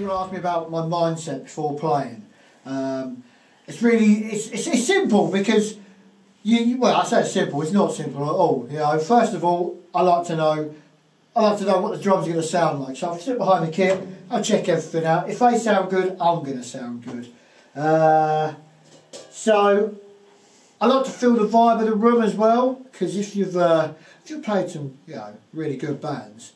people ask me about my mindset before playing. Um, it's really it's, it's, it's simple because you, you well I say it's simple. It's not simple at all. You know, first of all, I like to know I like to know what the drums are going to sound like. So I sit behind the kit. I check everything out. If they sound good, I'm going to sound good. Uh, so I like to feel the vibe of the room as well because if you've uh, if you've played some you know really good bands,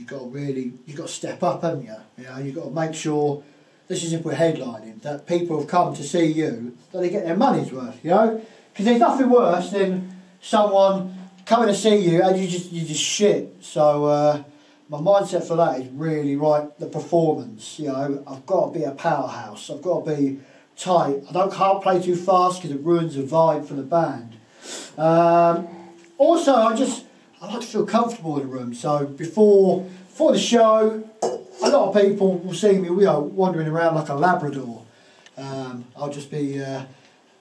you've got to really you've got to step up, haven't you? You know you've got to make sure this is if we're headlining that people have come to see you that they get their money's worth. You know because there's nothing worse than someone coming to see you and you just you just shit. So. Uh, my mindset for that is really right. The performance, you know, I've got to be a powerhouse. I've got to be tight. I don't can't play too fast because it ruins the vibe for the band. Um, also, I just I like to feel comfortable in the room. So before before the show, a lot of people will see me, you know, wandering around like a Labrador. Um, I'll just be uh,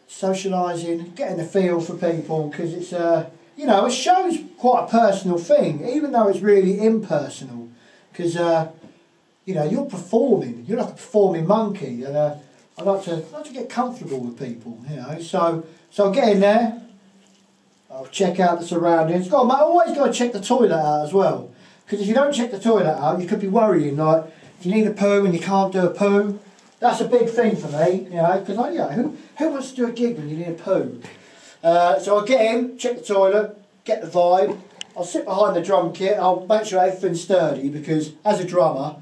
socialising, getting the feel for people because it's a you know, a show's quite a personal thing, even though it's really impersonal, because uh, you know you're performing, you're like a performing monkey, and uh, I like to I like to get comfortable with people, you know. So so I'll get in there, I'll check out the surroundings. Got I always got to check the toilet out as well, because if you don't check the toilet out, you could be worrying like if you need a poo and you can't do a poo. That's a big thing for me, you know, because I, yeah, who, who wants to do a gig when you need a poo? Uh, so I'll get in, check the toilet, get the vibe. I'll sit behind the drum kit. I'll make sure everything's sturdy because as a drummer,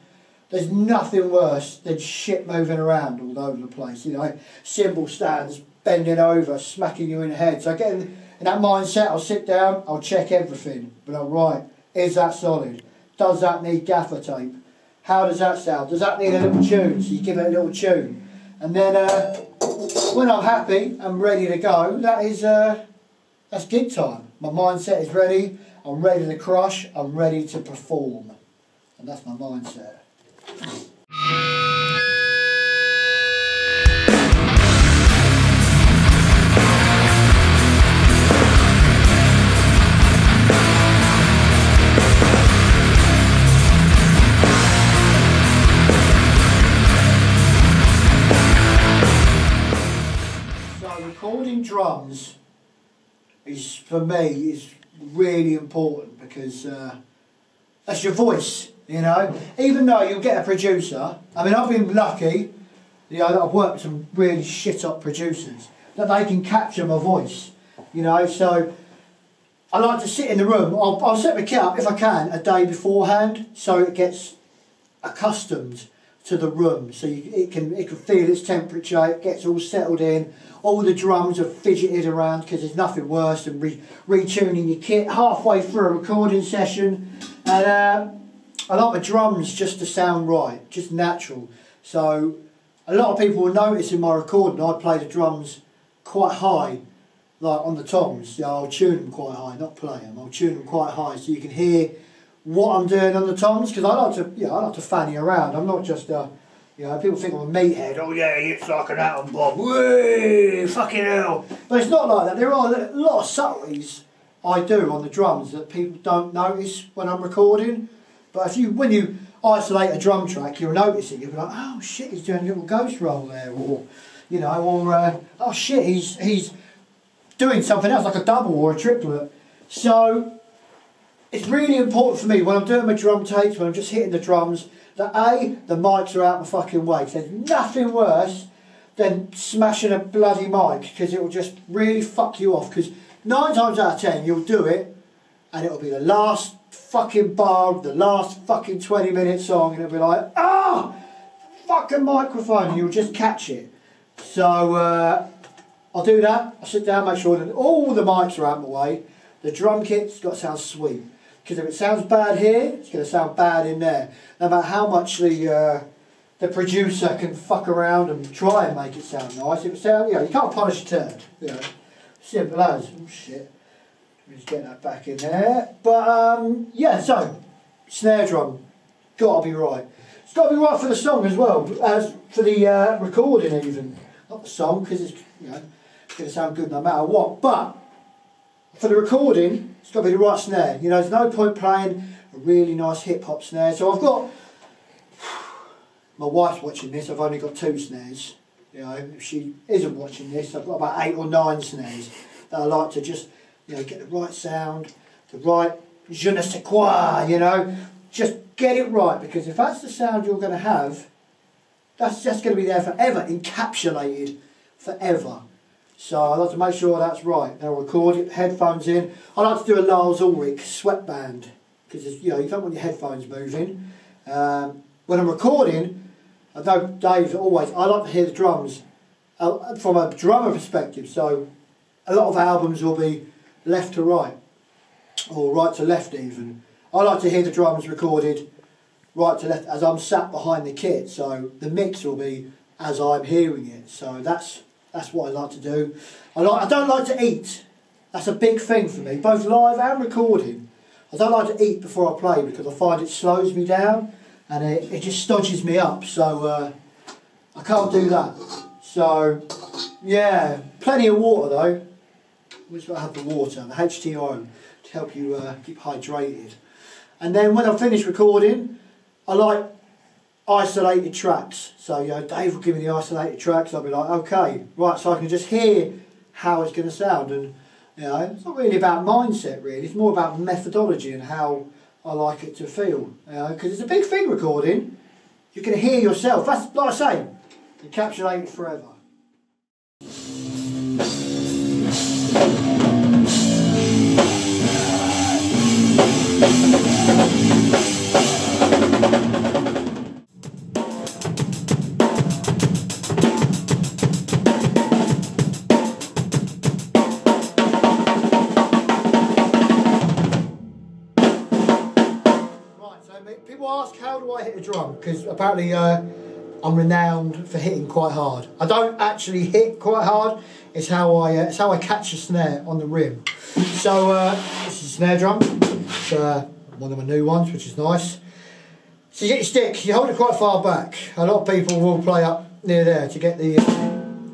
there's nothing worse than shit moving around all over the place. You know, cymbal stands bending over, smacking you in the head. So I get in, in that mindset. I'll sit down. I'll check everything. But I'm right. Is that solid? Does that need gaffer tape? How does that sound? Does that need a little tune? So you give it a little tune, and then. Uh, when I'm happy and ready to go, that is uh, that's gig time. My mindset is ready. I'm ready to crush. I'm ready to perform, and that's my mindset. For me is really important because uh, that's your voice. You know, even though you'll get a producer. I mean, I've been lucky. You know, that I've worked with some really shit up producers that they can capture my voice. You know, so I like to sit in the room. I'll, I'll set my kit up if I can a day beforehand, so it gets accustomed to the room so you, it can it can feel its temperature it gets all settled in. All the drums are fidgeted around because there's nothing worse than re, retuning your kit. Halfway through a recording session and uh, I like the drums just to sound right just natural. So a lot of people will notice in my recording I play the drums quite high like on the toms. Yeah, I'll tune them quite high not play them I'll tune them quite high so you can hear what I'm doing on the toms because I like to, yeah, I like to fanny around. I'm not just a, you know, people think I'm a meathead. Oh yeah, it's like an atom bomb. Whee, fucking hell! But it's not like that. There are a lot of subtleties I do on the drums that people don't notice when I'm recording. But if you, when you isolate a drum track, you'll notice it. You'll be like, oh shit, he's doing a little ghost roll there, or you know, or uh, oh shit, he's he's doing something else like a double or a triplet. So it's really important for me when I'm doing my drum takes, when I'm just hitting the drums, that A, the mics are out my fucking way. There's nothing worse than smashing a bloody mic because it will just really fuck you off. Because nine times out of ten, you'll do it and it'll be the last fucking bar of the last fucking 20 minute song and it'll be like, ah, fucking microphone, and you'll just catch it. So uh, I'll do that. I'll sit down, make sure that all the mics are out of my way. The drum kit's got to sound sweet. Because if it sounds bad here, it's going to sound bad in there. No matter how much the uh, the producer can fuck around and try and make it sound nice, if it sound, you know, you can't polish a turd. You know, simple as. Oh shit. Let me just get that back in there. But um, yeah, so snare drum, got to be right. It's got to be right for the song as well, as for the uh, recording even. Not the song, because it's you know it's going to sound good no matter what. But for the recording, it's got to be the right snare. You know, there's no point playing a really nice hip hop snare. So I've got my wife's watching this, I've only got two snares. You know, if she isn't watching this, I've got about eight or nine snares that I like to just, you know, get the right sound, the right je ne sais quoi, you know, just get it right because if that's the sound you're going to have, that's just going to be there forever, encapsulated forever. So I like to make sure that's right. Now record it, headphones in. I like to do a Lars Ulrich sweatband because you know you don't want your headphones moving. Um, when I'm recording, I Dave always. I like to hear the drums uh, from a drummer perspective. So a lot of albums will be left to right or right to left even. I like to hear the drums recorded right to left as I'm sat behind the kit. So the mix will be as I'm hearing it. So that's that's what I like to do. I like. I don't like to eat. That's a big thing for me, both live and recording. I don't like to eat before I play because I find it slows me down and it, it just stodges me up. So uh, I can't do that. So yeah, plenty of water though. We've got to have the water, the H2O, to help you uh, keep hydrated. And then when I finish recording, I like isolated tracks. So, you know, Dave will give me the isolated tracks. I'll be like, okay, right, so I can just hear how it's going to sound. And, you know, it's not really about mindset, really. It's more about methodology and how I like it to feel. You know, because it's a big thing recording. You can hear yourself. That's, like I say, encapsulated forever. Apparently uh, I'm renowned for hitting quite hard. I don't actually hit quite hard. It's how I uh, it's how I catch a snare on the rim. So uh, this is a snare drum. It's one of my new ones, which is nice. So you get your stick. You hold it quite far back. A lot of people will play up near there to get the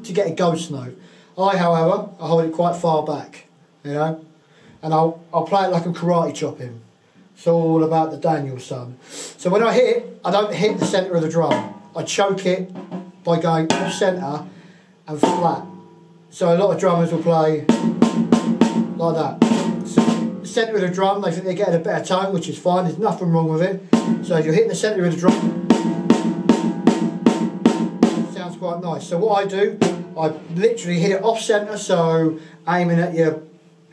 to get a ghost note. I, however, I hold it quite far back. You know, and I'll I'll play it like I'm karate chopping. It's all about the Daniel-san. So when I hit, I don't hit the centre of the drum. I choke it by going off centre and flat. So a lot of drummers will play like that. So centre of the drum, they think they're getting a better tone, which is fine. There's nothing wrong with it. So if you're hitting the centre of the drum, sounds quite nice. So what I do, I literally hit it off centre, so aiming at your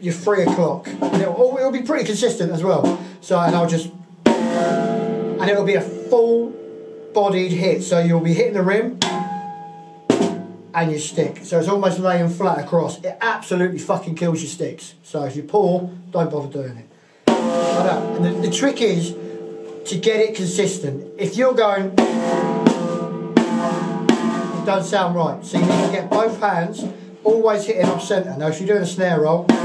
your three o'clock. It'll, oh, it'll be pretty consistent as well. So, and I'll just, and it'll be a full bodied hit. So you'll be hitting the rim and your stick. So it's almost laying flat across. It absolutely fucking kills your sticks. So if you pull, don't bother doing it. Like that. Uh, and the, the trick is to get it consistent. If you're going, it doesn't sound right. So you need to get both hands always hitting off centre. Now if you're doing a snare roll, you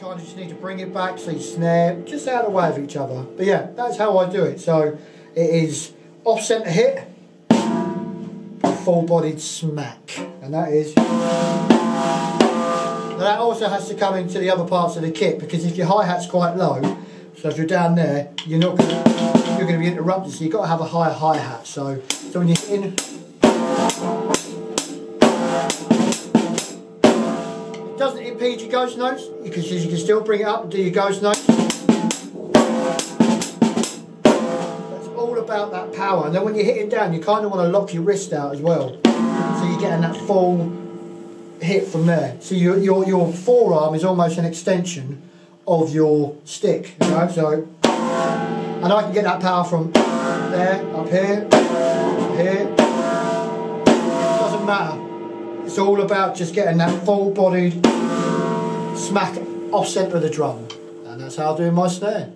kind of just need to bring it back so you snare just out of the way of each other. But yeah, that's how I do it. So it is off centre hit, full bodied smack. And that is. Now that also has to come into the other parts of the kit because if your hi-hat's quite low, so if you're down there, you're not gonna, you're going to be interrupted. So you've got to have a higher hi-hat. So, so when you're hitting doesn't impede your ghost notes because you can still bring it up and do your ghost notes. It's all about that power. And then when you're hitting down, you kind of want to lock your wrist out as well. So you're getting that full hit from there. So your, your, your forearm is almost an extension of your stick. You know? So, and I can get that power from there, up here, here. Doesn't matter. It's all about just getting that full bodied smack off centre of the drum. And that's how I do my snare.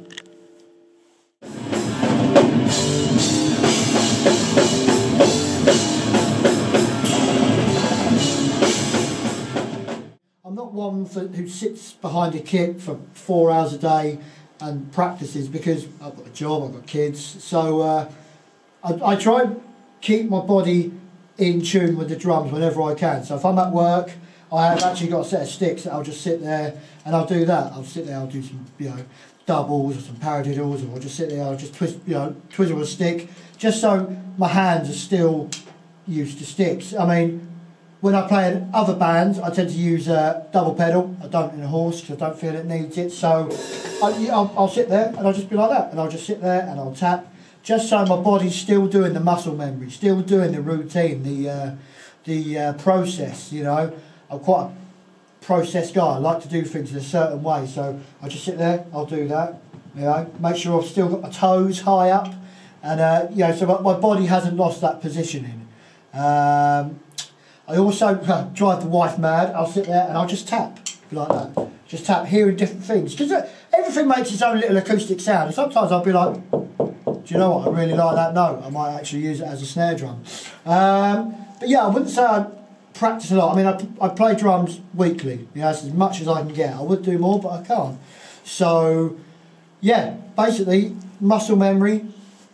I'm not one for, who sits behind a kit for four hours a day and practices because I've got a job, I've got kids. So uh, I, I try and keep my body in tune with the drums whenever I can. So if I'm at work, I have actually got a set of sticks that I'll just sit there and I'll do that. I'll sit there, I'll do some, you know, doubles or some paradiddles, or I'll just sit there, I'll just twist, you know, twizzle a stick, just so my hands are still used to sticks. I mean, when I play in other bands, I tend to use a double pedal. I don't in a horse because I don't feel it needs it. So I, will I'll sit there and I'll just be like that, and I'll just sit there and I'll tap, just so my body's still doing the muscle memory, still doing the routine, the uh, the uh, process. You know, I'm quite a process guy. I like to do things in a certain way. So I just sit there. I'll do that. You know, make sure I've still got my toes high up, and uh, you know, so my, body hasn't lost that positioning. Um, I also drive the wife mad. I'll sit there and I'll just tap like that. Just tap, hearing different things. Because uh, everything makes its own little acoustic sound. And sometimes I'll be like, do you know what? I really like that note. I might actually use it as a snare drum. Um, but yeah, I wouldn't say I practice a lot. I mean, I, I play drums weekly. You know, as much as I can get. I would do more, but I can't. So, yeah, basically, muscle memory.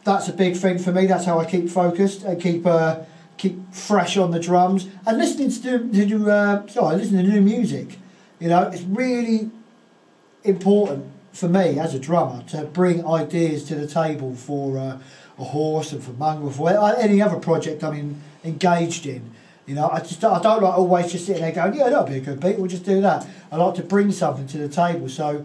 That's a big thing for me. That's how I keep focused and keep uh, keep fresh on the drums and listening to, to uh, sorry, listening to new music. You know, it's really important for me as a drummer to bring ideas to the table for uh, a horse and for mongrel for any other project I'm in, engaged in. You know, I just I don't like always just sitting there going, yeah, that'll be a good beat. We'll just do that. I like to bring something to the table, so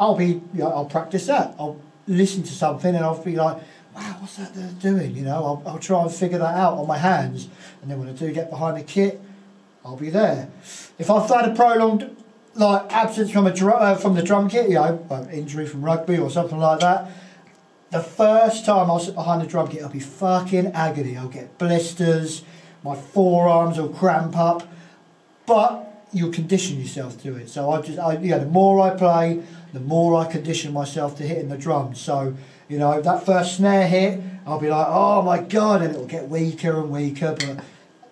I'll be, you know, I'll practice that. I'll listen to something and I'll be like, wow, what's that they're doing? You know, I'll, I'll try and figure that out on my hands. And then when I do get behind the kit, I'll be there. If I've had a prolonged like absence from a uh, from the drum kit, you know, injury from rugby or something like that, the first time I'll sit behind the drum kit, I'll be fucking agony. I'll get blisters, my forearms will cramp up, but you'll condition yourself to it. So I just, I, yeah, the more I play, the more I condition myself to hitting the drums. So you know, that first snare hit, I'll be like, oh my God, and it'll get weaker and weaker. But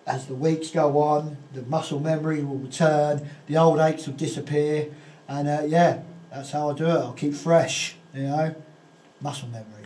as the weeks go on, the muscle memory will return, the old aches will disappear. And uh, yeah, that's how I do it. I'll keep fresh, you know, muscle memory.